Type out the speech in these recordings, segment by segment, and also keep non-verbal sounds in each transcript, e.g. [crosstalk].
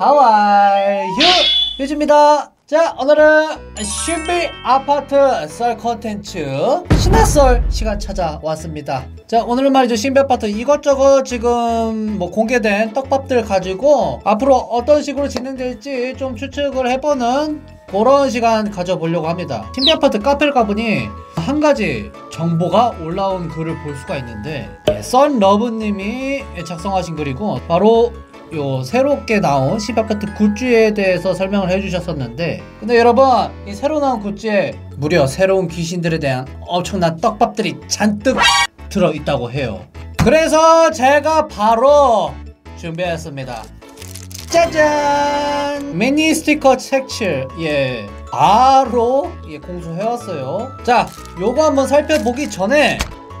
How are you? 유주입니다. 자, 오늘은 신비 아파트 썰 컨텐츠 신화썰 시간 찾아왔습니다. 자, 오늘은 말이죠. 신비 아파트 이것저것 지금 뭐 공개된 떡밥들 가지고 앞으로 어떤 식으로 진행될지 좀 추측을 해보는 그런 시간 가져보려고 합니다. 신비 아파트 카페를 가보니 한 가지 정보가 올라온 글을 볼 수가 있는데 썬러브님이 작성하신 글이고 바로 요 새롭게 나온 시바카트 굿즈에 대해서 설명을 해주셨었는데 근데 여러분 이 새로 나온 굿즈에 무려 새로운 귀신들에 대한 엄청난 떡밥들이 잔뜩 들어있다고 해요. 그래서 제가 바로 준비했습니다. 짜잔! 미니 스티커 색칠. 예 바로 예 공수해왔어요. 자 요거 한번 살펴보기 전에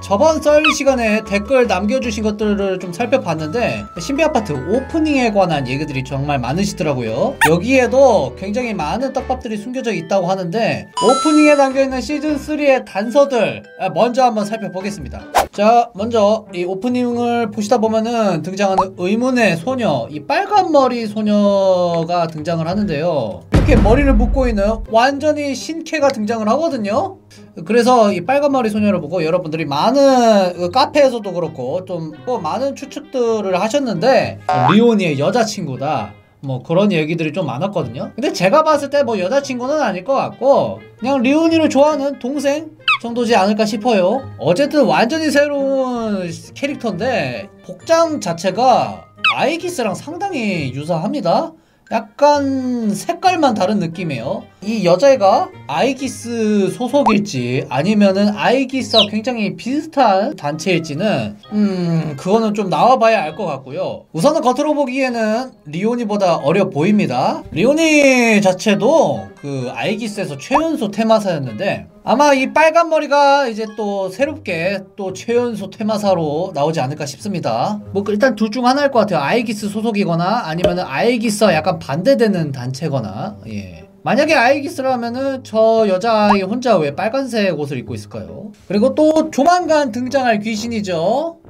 저번 썰 시간에 댓글 남겨주신 것들을 좀 살펴봤는데 신비 아파트 오프닝에 관한 얘기들이 정말 많으시더라고요. 여기에도 굉장히 많은 떡밥들이 숨겨져 있다고 하는데 오프닝에 담겨있는 시즌3의 단서들 먼저 한번 살펴보겠습니다. 자 먼저 이 오프닝을 보시다 보면은 등장하는 의문의 소녀 이 빨간 머리 소녀가 등장을 하는데요 이렇게 머리를 묶고 있는 완전히 신캐가 등장을 하거든요. 그래서 이 빨간 머리 소녀를 보고 여러분들이 많은 그 카페에서도 그렇고 좀 뭐 많은 추측들을 하셨는데 리오니의 여자친구다. 뭐 그런 얘기들이 좀 많았거든요. 근데 제가 봤을 때 뭐 여자친구는 아닐 것 같고 그냥 리오니를 좋아하는 동생 정도지 않을까 싶어요. 어쨌든 완전히 새로운 캐릭터인데 복장 자체가 아이기스랑 상당히 유사합니다 약간 색깔만 다른 느낌이에요. 이 여자애가 아이기스 소속일지 아니면은 아이기스와 굉장히 비슷한 단체일지는 음 그거는 좀 나와봐야 알 것 같고요. 우선은 겉으로 보기에는 리오니보다 어려 보입니다. 리오니 자체도 그 아이기스에서 최연소 테마사였는데 아마 이 빨간 머리가 이제 또 새롭게 또 최연소 테마사로 나오지 않을까 싶습니다. 뭐 일단 둘 중 하나일 것 같아요. 아이기스 소속이거나 아니면은 아이기스와 약간 반대되는 단체거나 예. 만약에 아이기스라면은 저 여자아이 혼자 왜 빨간색 옷을 입고 있을까요? 그리고 또 조만간 등장할 귀신이죠.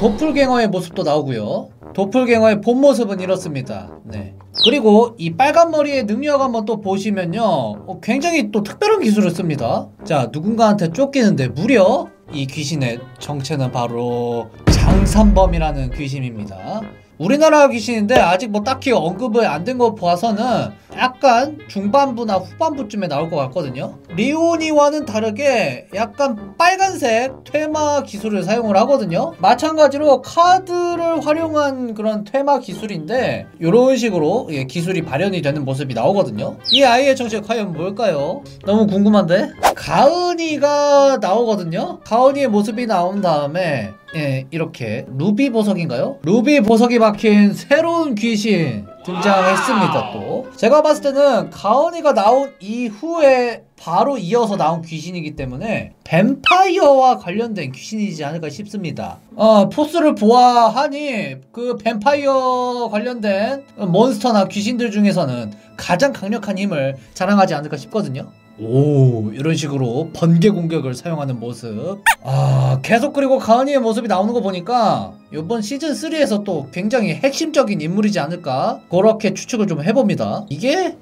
도플갱어의 모습도 나오고요. 도플갱어의 본 모습은 이렇습니다. 네. 그리고 이 빨간 머리의 능력 한번 또 보시면요. 어, 굉장히 또 특별한 기술을 씁니다. 자, 누군가한테 쫓기는데 무려 이 귀신의 정체는 바로 장산범이라는 귀신입니다. 우리나라 귀신인데 아직 뭐 딱히 언급을 안 된거 봐서는 약간 중반부나 후반부쯤에 나올 것 같거든요. 리오니와는 다르게 약간 빨간색 퇴마 기술을 사용을 하거든요. 마찬가지로 카드를 활용한 그런 퇴마 기술인데 이런 식으로 예, 기술이 발현이 되는 모습이 나오거든요. 이 아이의 정체 과연 뭘까요? 너무 궁금한데? 가은이가 나오거든요. 가은이의 모습이 나온 다음에 예, 이렇게. 루비 보석인가요? 루비 보석이 박힌 새로운 귀신 등장했습니다 또. 제가 봤을 때는 가은이가 나온 이후에 바로 이어서 나온 귀신이기 때문에 뱀파이어와 관련된 귀신이지 않을까 싶습니다. 어 포스를 보아하니 그 뱀파이어 관련된 몬스터나 귀신들 중에서는 가장 강력한 힘을 자랑하지 않을까 싶거든요 오 이런 식으로 번개 공격을 사용하는 모습. 아 계속 그리고 가은이의 모습이 나오는 거 보니까 이번 시즌 3에서 또 굉장히 핵심적인 인물이지 않을까? 그렇게 추측을 좀 해봅니다. 이게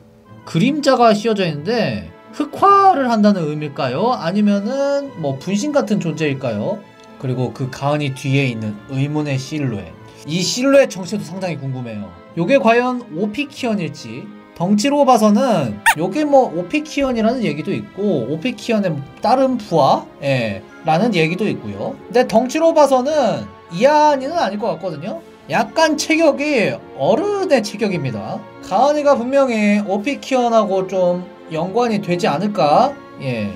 그림자가 씌워져 있는데 흑화를 한다는 의미일까요? 아니면은 뭐 분신 같은 존재일까요? 그리고 그 가은이 뒤에 있는 의문의 실루엣. 이 실루엣 정체도 상당히 궁금해요. 이게 과연 오피키언일지 덩치로 봐서는 요게 뭐 오피키언이라는 얘기도 있고 오피키언의 다른 부하? 예, 라는 얘기도 있고요. 근데 덩치로 봐서는 이하이는 아닐 것 같거든요. 약간 체격이 어른의 체격입니다. 가은이가 분명히 오피키언하고 좀 연관이 되지 않을까? 예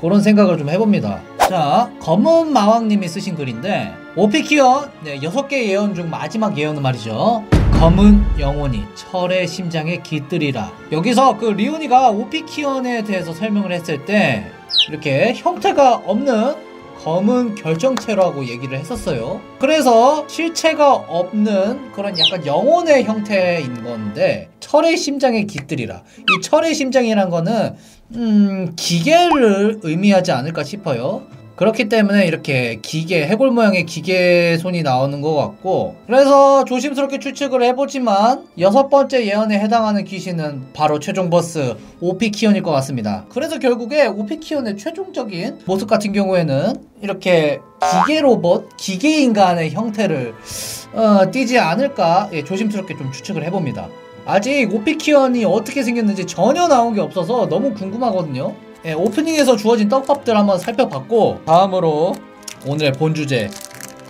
그런 생각을 좀 해봅니다 자 검은 마왕님이 쓰신 글인데 오피키언 네, 6개 예언 중 마지막 예언은 말이죠. 검은 영혼이 철의 심장에 깃들이라. 여기서 그 리오니가 오피키언에 대해서 설명을 했을 때 이렇게 형태가 없는 검은 결정체라고 얘기를 했었어요. 그래서 실체가 없는 그런 약간 영혼의 형태인 건데 철의 심장에 깃들이라. 이 철의 심장이란 거는 음 기계를 의미하지 않을까 싶어요 그렇기 때문에 이렇게 기계 해골 모양의 기계 손이 나오는 것 같고 그래서 조심스럽게 추측을 해보지만 여섯 번째 예언에 해당하는 귀신은 바로 최종 보스 오피키온일 것 같습니다. 그래서 결국에 오피키온의 최종적인 모습 같은 경우에는 이렇게 기계 로봇, 기계 인간의 형태를 어, 띄지 않을까 예, 조심스럽게 좀 추측을 해봅니다. 아직 오피키온이 어떻게 생겼는지 전혀 나온 게 없어서 너무 궁금하거든요. 예, 오프닝에서 주어진 떡밥들 한번 살펴봤고 다음으로 오늘의 본 주제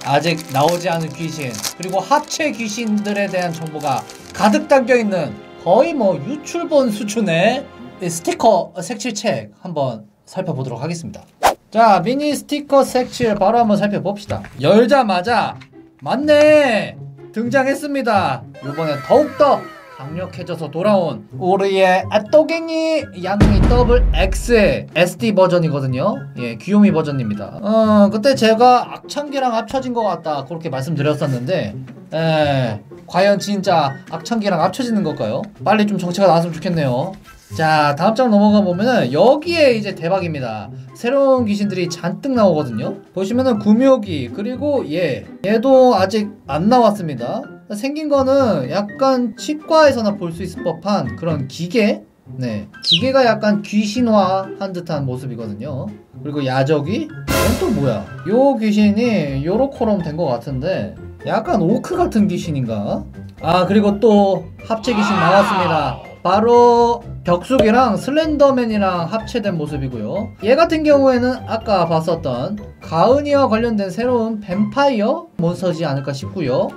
아직 나오지 않은 귀신 그리고 합체 귀신들에 대한 정보가 가득 담겨 있는 거의 뭐 유출본 수준의 스티커 색칠책 한번 살펴보도록 하겠습니다. 자 미니 스티커 색칠 바로 한번 살펴봅시다. 열자마자 맞네 등장했습니다. 이번에 더욱더 강력해져서 돌아온 우리의 또갱이 양이 더블 X의 SD 버전이거든요. 예, 귀요미 버전입니다. 어, 그때 제가 악창기랑 합쳐진 것 같다 그렇게 말씀드렸었는데, 에, 과연 진짜 악창기랑 합쳐지는 걸까요? 빨리 좀 정체가 나왔으면 좋겠네요. 자 다음 장 넘어가 보면은 여기에 이제 대박입니다 새로운 귀신들이 잔뜩 나오거든요 보시면은 구묘기 그리고 얘 얘도 아직 안 나왔습니다 생긴 거는 약간 치과에서나 볼 수 있을 법한 그런 기계? 네 기계가 약간 귀신화한 듯한 모습이거든요. 그리고 야적이? 이건 또 뭐야? 요 귀신이 요로코럼 된것 같은데 약간 오크 같은 귀신인가? 아 그리고 또 합체 귀신 나왔습니다. 바로 격숙이랑 슬렌더맨이랑 합체된 모습이고요. 얘 같은 경우에는 아까 봤었던 가은이와 관련된 새로운 뱀파이어 몬스터지 않을까 싶고요.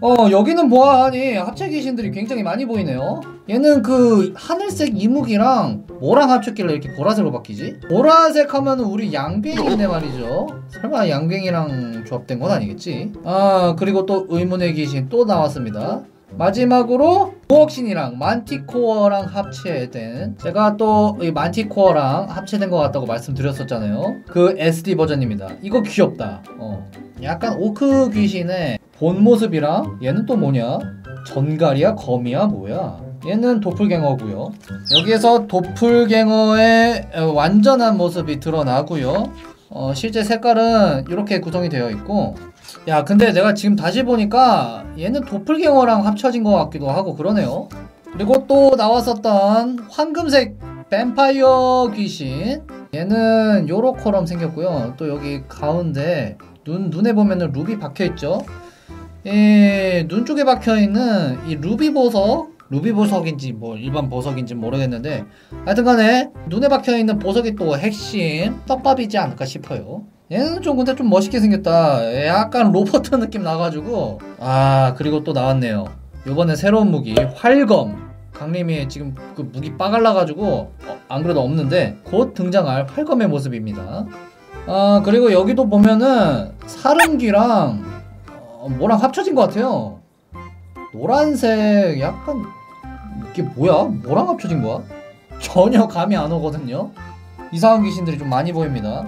어 여기는 보아하니? 합체 귀신들이 굉장히 많이 보이네요. 얘는 그 하늘색 이묵이랑 뭐랑 합쳤길래 이렇게 보라색으로 바뀌지? 보라색 하면 우리 양갱인데 말이죠. 설마 양갱이랑 조합된 건 아니겠지? 아 그리고 또 의문의 귀신 또 나왔습니다. 마지막으로 부엌신이랑 만티코어랑 합체된 제가 또이 만티코어랑 합체된 것 같다고 말씀드렸었잖아요. 그 SD 버전입니다. 이거 귀엽다. 어. 약간 오크 귀신의 본 모습이랑 얘는 또 뭐냐? 전갈이야? 거미야? 뭐야? 얘는 도플갱어고요. 여기에서 도플갱어의 완전한 모습이 드러나고요. 어, 실제 색깔은 이렇게 구성이 되어 있고. 야 근데 내가 지금 다시 보니까 얘는 도플갱어랑 합쳐진 것 같기도 하고 그러네요. 그리고 또 나왔었던 황금색 뱀파이어 귀신. 얘는 요로코럼 생겼고요. 또 여기 가운데 눈, 눈에 보면은 루비 박혀있죠 예, 눈 쪽에 박혀있는 이 루비 보석 루비 보석인지 뭐 일반 보석인지 모르겠는데 하여튼간에 눈에 박혀있는 보석이 또 핵심 떡밥이지 않을까 싶어요. 얘는 좀 근데 좀 멋있게 생겼다. 약간 로버트 [laughs] 느낌 나가지고. 아 그리고 또 나왔네요. 요번에 새로운 무기 활검. 강림이 지금 그 무기 빠갈라가지고 어, 안 그래도 없는데 곧 등장할 활검의 모습입니다. 아 그리고 여기도 보면은 사름귀랑 어, 뭐랑 합쳐진 것 같아요. 노란색 약간 이게 뭐야? 뭐랑 합쳐진 거야? 전혀 감이 안 오거든요. 이상한 귀신들이 좀 많이 보입니다.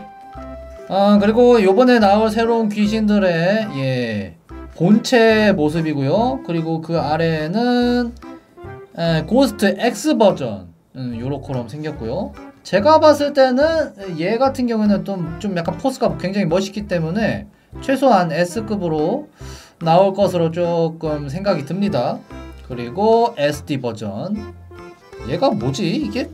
아 그리고 요번에 나올 새로운 귀신들의 예 본체 모습이고요. 그리고 그 아래는 에, 고스트 X 버전 음, 요렇게럼 생겼고요. 제가 봤을 때는 얘 같은 경우에는 좀, 좀 약간 포스가 굉장히 멋있기 때문에 최소한 S급으로 나올 것으로 조금 생각이 듭니다. 그리고 SD 버전. 얘가 뭐지 이게?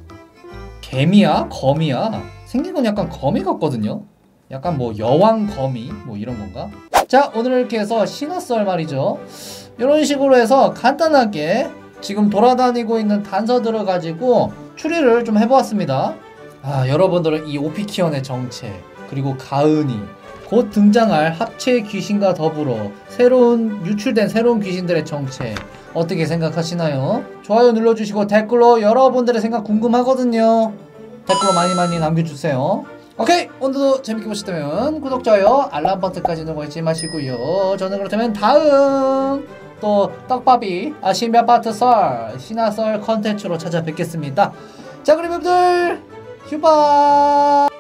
개미야? 거미야? 생긴 건 약간 거미 같거든요. 약간 뭐 여왕 거미? 뭐 이런 건가? 자 오늘 이렇게 해서 신화썰 말이죠. 이런 식으로 해서 간단하게 지금 돌아다니고 있는 단서들을 가지고 추리를 좀 해보았습니다. 아 여러분들은 이 오피키언의 정체 그리고 가은이 곧 등장할 합체 귀신과 더불어 새로운 유출된 새로운 귀신들의 정체. 어떻게 생각하시나요? 좋아요 눌러주시고 댓글로 여러분들의 생각 궁금하거든요. 댓글로 많이 많이 남겨주세요. 오케이! 오늘도 재밌게 보셨다면 구독, 좋아요, 알람 버튼까지 누르고 잊지 마시고요. 저는 그렇다면 다음 또 떡밥이 아시미아 파트 썰 신화썰 컨텐츠로 찾아뵙겠습니다. 자 그럼 여러분들 휴바